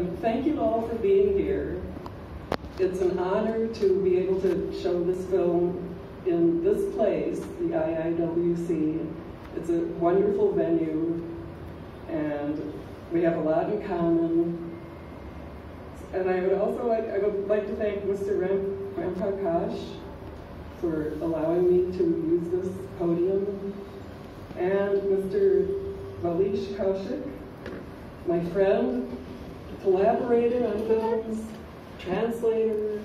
um, thank you all for being here. It's an honor to be able to show this film in this place, the IIWC. It's a wonderful venue, and we have a lot in common. And I would also like, I would like to thank Mr. Ram, Ramprakash for allowing me to use this podium, and Mr. Valish Kaushik, my friend, collaborator on films, translator,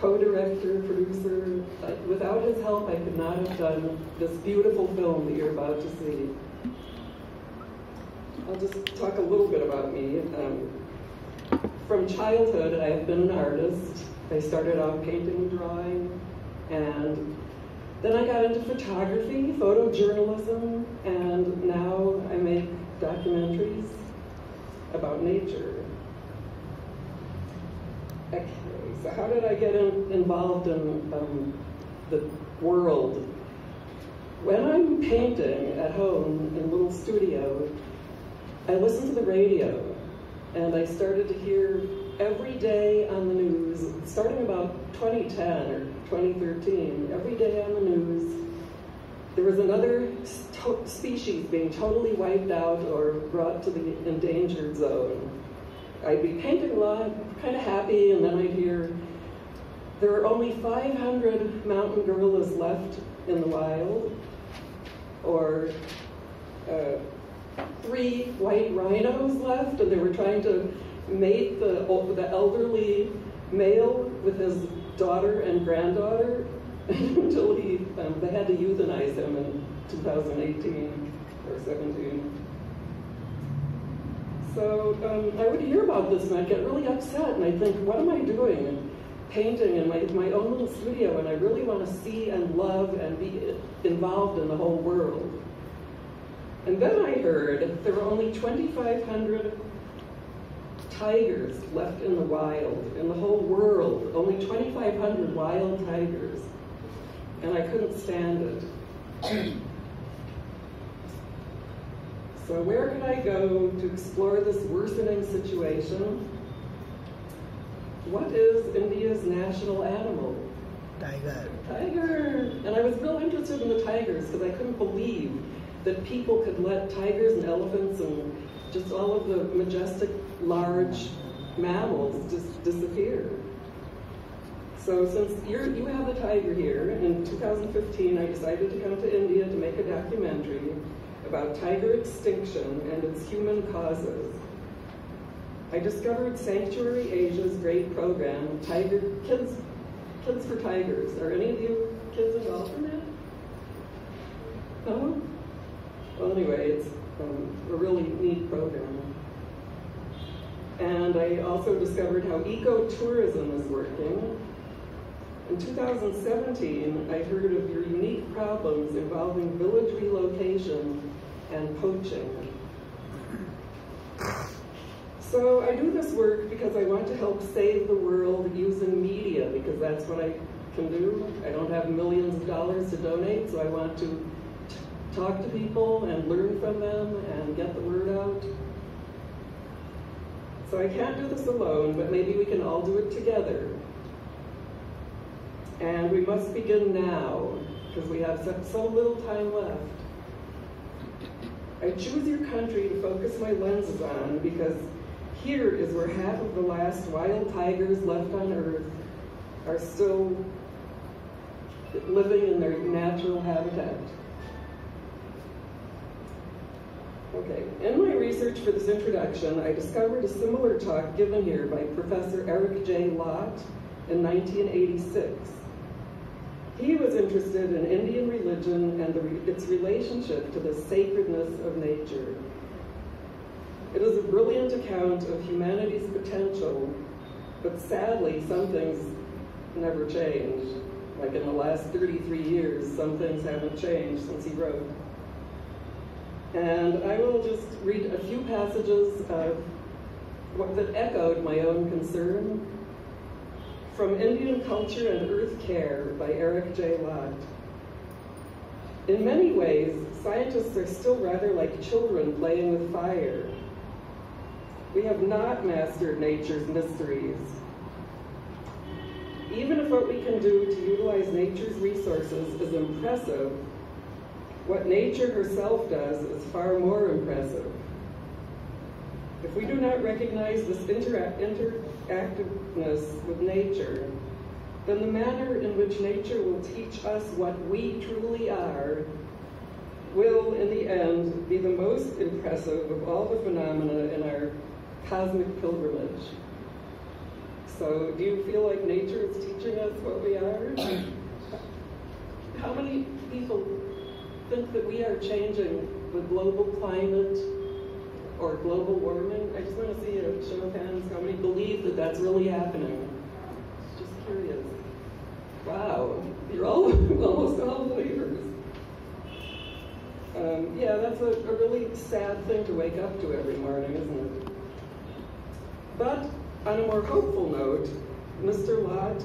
co-director, producer. Without his help, I could not have done this beautiful film that you're about to see. I'll just talk a little bit about me. Um, from childhood, I have been an artist. I started out painting and drawing, and then I got into photography, photojournalism, and now I make documentaries about nature. Okay, so how did I get in, involved in um, the world? When I'm painting at home in a little studio, I listen to the radio, and I started to hear every day on the news, starting about 2010 or 2013, every day on the news, there was another species being totally wiped out or brought to the endangered zone. I'd be painting a lot, kind of happy, and then I'd hear there are only 500 mountain gorillas left in the wild, or uh, three white rhinos left, and they were trying to mate the, the elderly male with his daughter and granddaughter until he, um, they had to euthanize him in 2018 or 17. So um, I would hear about this and I'd get really upset and I'd think, what am I doing? Painting in my, my own little studio and I really want to see and love and be involved in the whole world. And then I heard there were only 2,500 tigers left in the wild, in the whole world, only 2,500 wild tigers. And I couldn't stand it. So where could I go to explore this worsening situation? What is India's national animal? Tiger. Tiger. And I was real interested in the tigers because I couldn't believe that people could let tigers and elephants and just all of the majestic, large mammals just disappear. So since you have a tiger here, in 2015 I decided to come to India to make a documentary about tiger extinction and its human causes. I discovered Sanctuary Asia's great program, Tiger Kids, Kids for Tigers. Are any of you kids involved in that? No? Well, anyway, it's um, a really neat program. And I also discovered how ecotourism is working. In 2017, I heard of your unique problems involving village relocation and poaching. So I do this work because I want to help save the world using media, because that's what I can do. I don't have millions of dollars to donate, so I want to talk to people and learn from them and get the word out. So I can't do this alone, but maybe we can all do it together. And we must begin now, because we have so little time left. I choose your country to focus my lenses on because here is where half of the last wild tigers left on Earth are still living in their natural habitat. Okay, in my research for this introduction, I discovered a similar talk given here by Professor Eric J. Lott in 1986. He was interested in Indian religion and the, its relationship to the sacredness of nature. It is a brilliant account of humanity's potential, but sadly, some things never change. Like in the last 33 years, some things haven't changed since he wrote. And I will just read a few passages of what, that echoed my own concern. From Indian Culture and Earth Care by Eric J. Lott. In many ways, scientists are still rather like children playing with fire. We have not mastered nature's mysteries. Even if what we can do to utilize nature's resources is impressive, what nature herself does is far more impressive. If we do not recognize this interact with nature, then the manner in which nature will teach us what we truly are will, in the end, be the most impressive of all the phenomena in our cosmic pilgrimage. So, do you feel like nature is teaching us what we are? How many people think that we are changing the global climate or global warming? I just want to see a show of hands. How many believe that that's really happening? Just curious. Wow, you're all almost all believers. Um, yeah, that's a, a really sad thing to wake up to every morning, isn't it? But on a more hopeful note, Mr. Lott,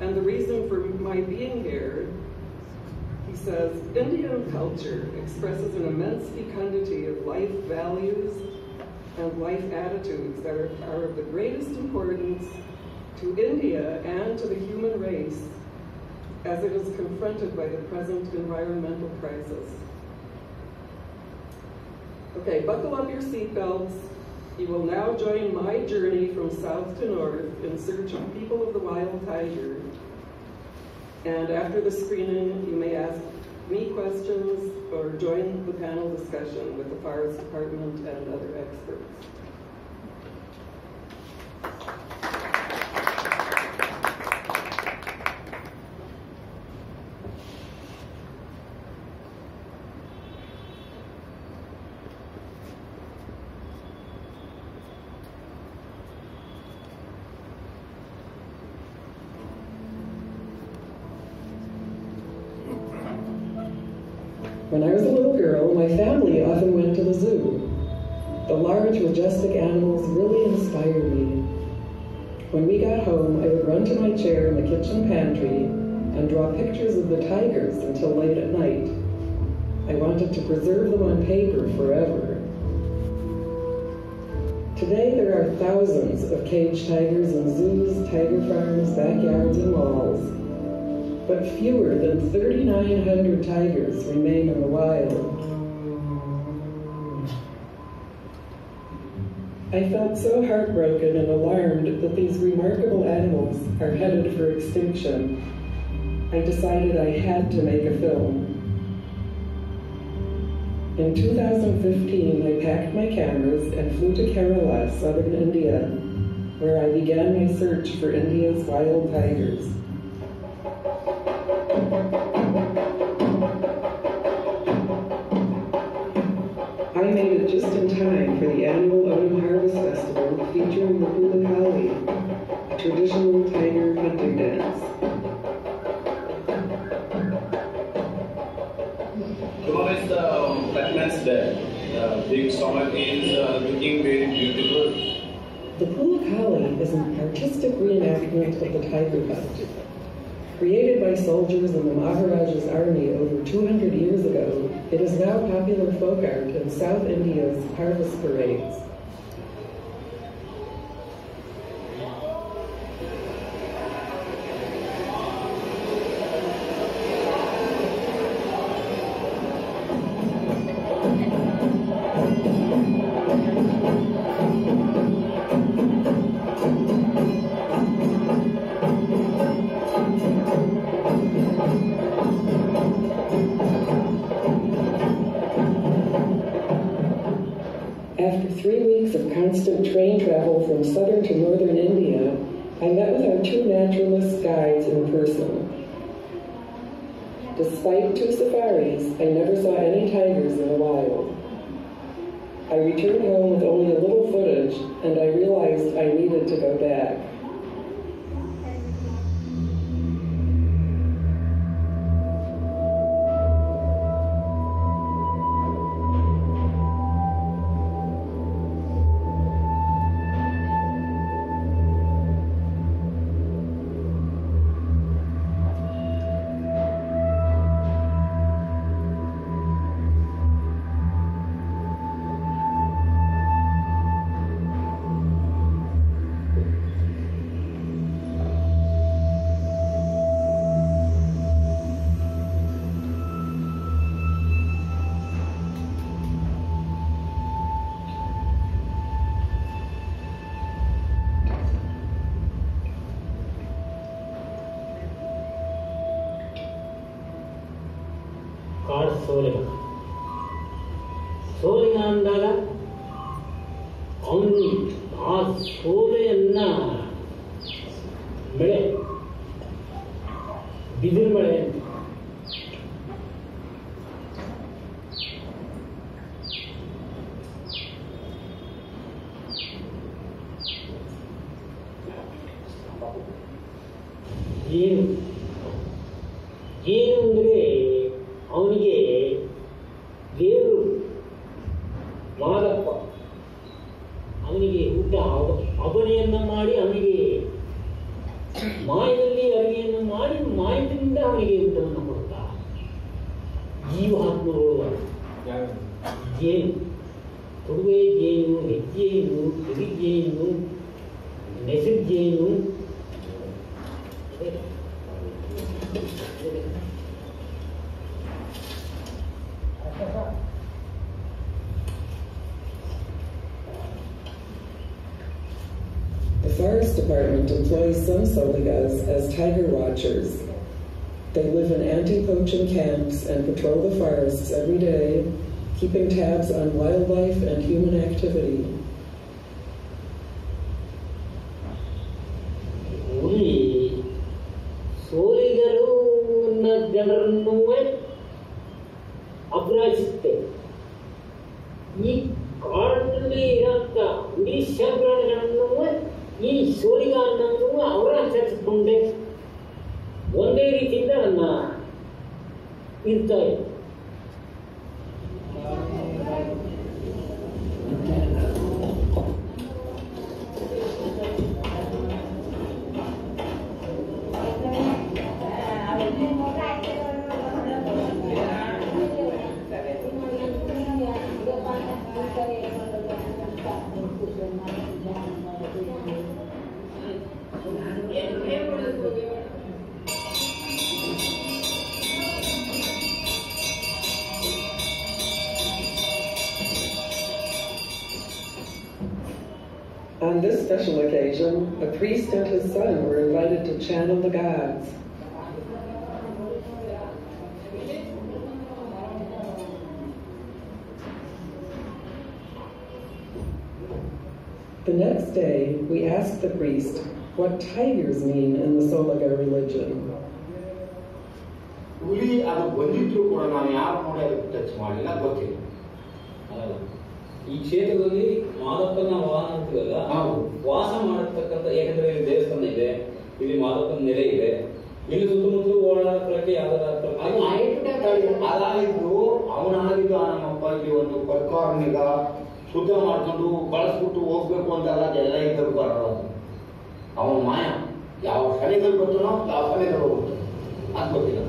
and the reason for my being here, he says, Indian culture expresses an immense fecundity of life values and life attitudes that are, are of the greatest importance to India and to the human race as it is confronted by the present environmental crisis. Okay, buckle up your seatbelts. You will now join my journey from south to north in search of people of the wild tiger. And after the screening, you may ask me questions or join the panel discussion with the Forest Department and other experts. When I was a little girl, my family often went to the zoo. The large, majestic animals really inspired me. When we got home, I would run to my chair in the kitchen pantry and draw pictures of the tigers until late at night. I wanted to preserve them on paper forever. Today, there are thousands of caged tigers in zoos, tiger farms, backyards, and malls but fewer than 3,900 tigers remain in the wild. I felt so heartbroken and alarmed that these remarkable animals are headed for extinction. I decided I had to make a film. In 2015, I packed my cameras and flew to Kerala, southern India, where I began my search for India's wild tigers. I made it just in time for the annual Autumn Harvest Festival featuring the Pulakali, a traditional tiger hunting dance. Tomorrow is the Batman's Day. The big stomach is uh, looking very beautiful. The Pulakali is an artistic reenactment of the tiger hunt. Created by soldiers in the Maharaja's army over 200 years ago, it is now popular folk art in South India's harvest parades. I returned home with only a little footage, and I realized I needed to go back. そればそれがんだ ಮಾಯದಲ್ಲಿ ಅಡುಗೆಯನ್ನು ಮಾಡಿ ಮಾಯದಿಂದ ಅವನಿಗೆ ಊಟವನ್ನು ಕೊಡ್ತಾ. ಜೀವಾತ್ಮಗಳು ಜೇನು ಕೊಡುವೆ ಜೇನು ಹೆಜ್ಜೇನು ಕಿರಿಜೇನು ನೆಸರ್ಜೇನು employs some Soligas as tiger watchers. They live in anti-poaching camps and patrol the forests every day, keeping tabs on wildlife and human activity. ಹುಲಿ ಸೋಲಿಗರು ಜನರನ್ನು ಅಪರಾಧಿಸುತ್ತೆ ಈ ಕಾಡಿನಲ್ಲಿ ಇರೋಂಥ ಉಡೀಶ ಪ್ರಾಣಿಗಳನ್ನು ಈ ಸೋಲಿಗ ಅನ್ನೋದು ಅವರ ಆಚರಿಸಿಕೊಂಡೆ. ಒಂದೇ ರೀತಿಯಿಂದ ನನ್ನ ಇರ್ತಾರೆ On this special occasion, a priest and his son were invited to channel the gods. The next day, we asked the priest what tigers mean in the Soliga religion. ಈ ಕ್ಷೇತ್ರದಲ್ಲಿ ಮಾದಪ್ಪನ ವಾಹನ ಅಂತೀವಲ್ಲ. ವಾಸ ಮಾಡತಕ್ಕಂಥ ಯಾಕಂದ್ರೆ ಇಲ್ಲಿ ದೇವಸ್ಥಾನ ಇದೆ ಇಲ್ಲಿ ಮಾದಪ್ಪನ ನೆಲೆ ಇದೆ. ಇಲ್ಲಿ ಸುತ್ತಮುತ್ತಲು ಓಡಾಡಕ್ಕೆ ಯಾವ್ದಾದ್ರು ಅದು ಅದಾಗಿದ್ದು ಅವನಾಗಿದ್ದು ಆ ನಮ್ಮಪ್ಪ ಇಲ್ಲಿ ಒಂದು ಪರ್ಕಾರ್ನಿಗ ಶುದ್ಧ ಮಾಡ್ಕೊಂಡು ಬಳಸ್ಬಿಟ್ಟು ಹೋಗ್ಬೇಕು ಅಂತೆಲ್ಲ ಎಲ್ಲ ಇದ್ದರು ಬರೋದು ಅವನ ಮಾಯ ಯಾವ ಶನಿಗಳು ಬರ್ತಾನೋ ಯಾವ ಶನಿಗಳು ಹೋಗ್ತಾನೋ ಅದು ಗೊತ್ತಿಲ್ಲ.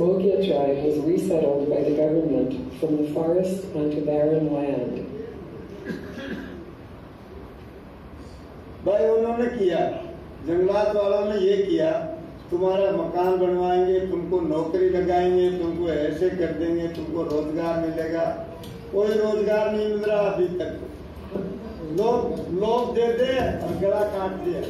Mogya tribe was resettled by the government from the forest onto barren land. भाई, उन्होंने किया। जंगलात वालों ने ये किया, तुम्हारा मकान बनवाएँगे, तुमको नौकरी लगाएँगे, तुमको ऐसे कर देंगे, तुमको रोज़गार मिलेगा। कोई रोज़गार नहीं मिल रहा अभी तक। लोग लोग दे दे और गला काट दिया।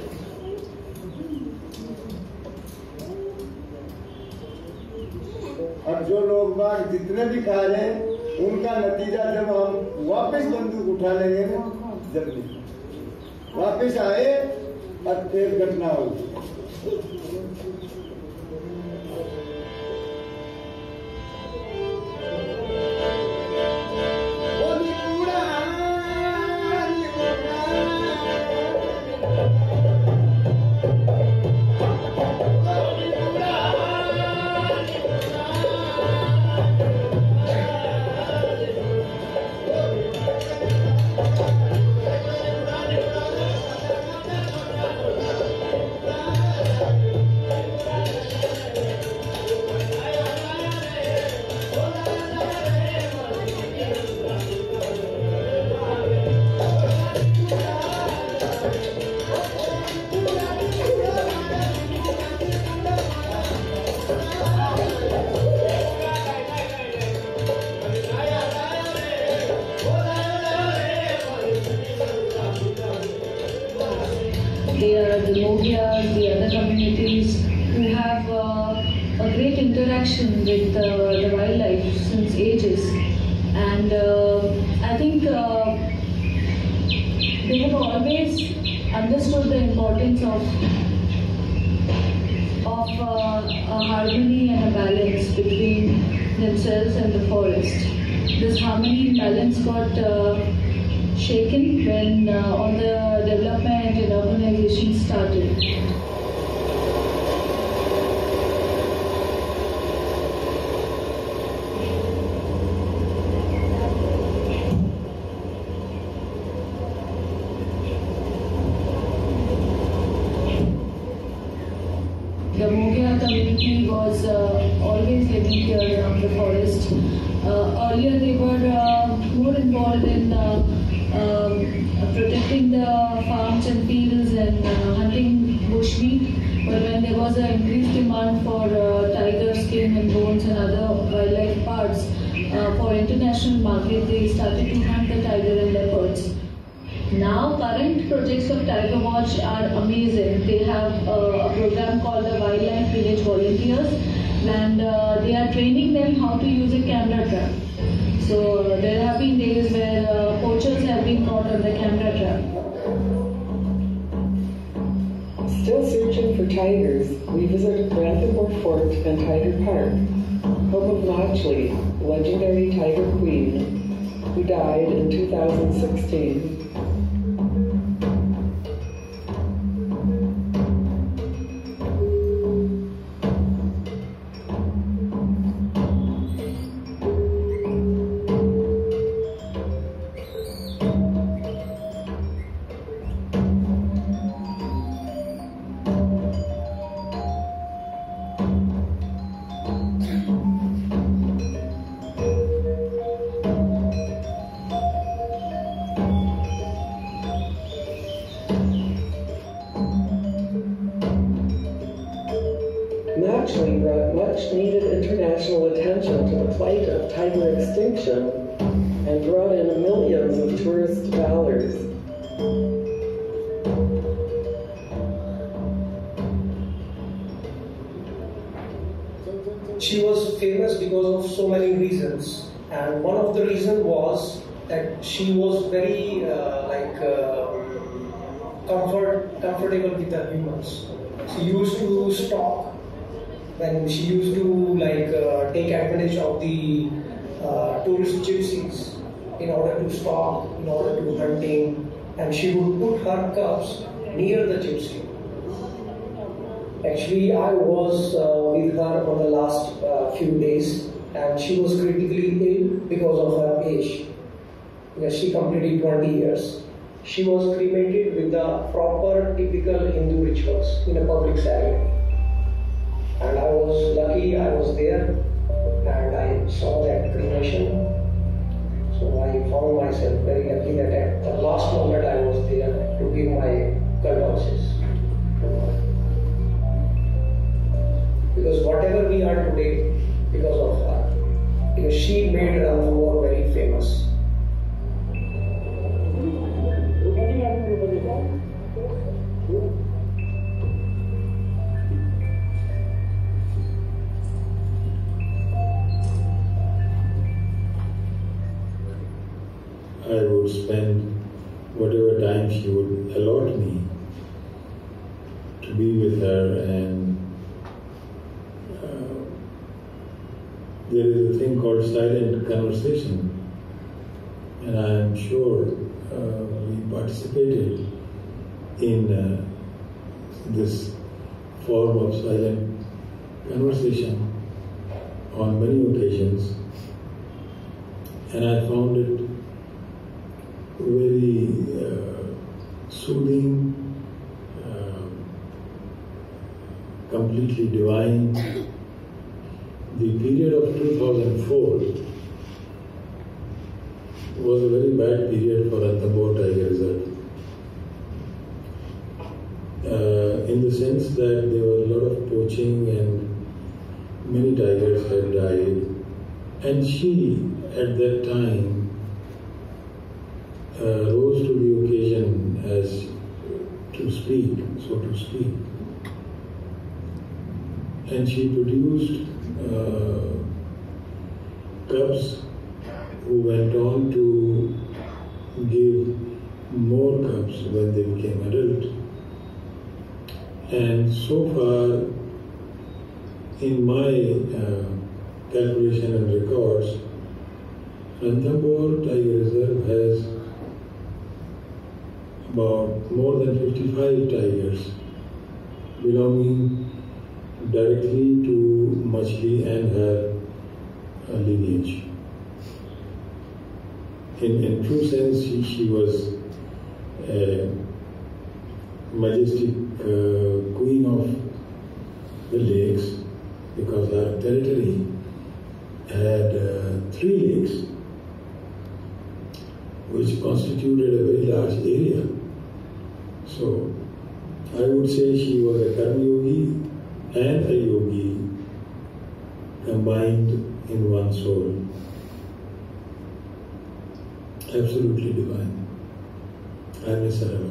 और जो लोग बाग जितने भी खा रहे हैं, उनका नतीजा जब हम वापस बंदूक उठा लेंगे ना जल्दी वापस आए और फिर घटना होगी। Shaken when uh, all the development and urbanization started. The Mogya community was uh, always living here around the forest. Uh, earlier, they were Now, current projects of Tiger Watch are amazing. They have uh, a program called the Wildlife Village Volunteers, and uh, they are training them how to use a camera trap. So uh, there have been days where uh, poachers have been caught on the camera trap. Still searching for tigers, we visit Ranthambore Fort and Tiger Park, home of Machli, legendary tiger queen, who died in 2016. With the humans. She used to stalk when she used to like uh, take advantage of the uh, tourist gypsies in order to stalk, in order to hunting, and she would put her cubs near the gypsy. Actually, I was uh, with her for the last uh, few days, and she was critically ill because of her age. Because she completed 20 years. She was cremated with the proper, typical Hindu rituals in a public ceremony. And I was lucky I was there and I saw that cremation. So I found myself very lucky that at the last moment I was there to give my condolences. Because whatever we are today, because of her, because she made Ranthambore very famous. A thing called silent conversation and I am sure uh, we participated in uh, this form of silent conversation on many occasions and I found it very uh, soothing, uh, completely divine. The period of 2004 was a very bad period for Ranthambore Tiger Reserve. Uh, in the sense that there were a lot of poaching and many tigers had died. And she, at that time, uh, rose to the occasion as to speak, so to speak. And she produced uh, cubs who went on to give more cubs when they became adult. And so far, in my uh, calculation and records, Ranthambore Tiger Reserve has about more than 55 tigers belonging directly to Machli and her uh, lineage. In, in true sense, she, she was a majestic uh, queen of the lakes because her territory had uh, three lakes which constituted a very large area. So I would say she was a Karma and a Yogi combined in one soul. Absolutely divine. I miss her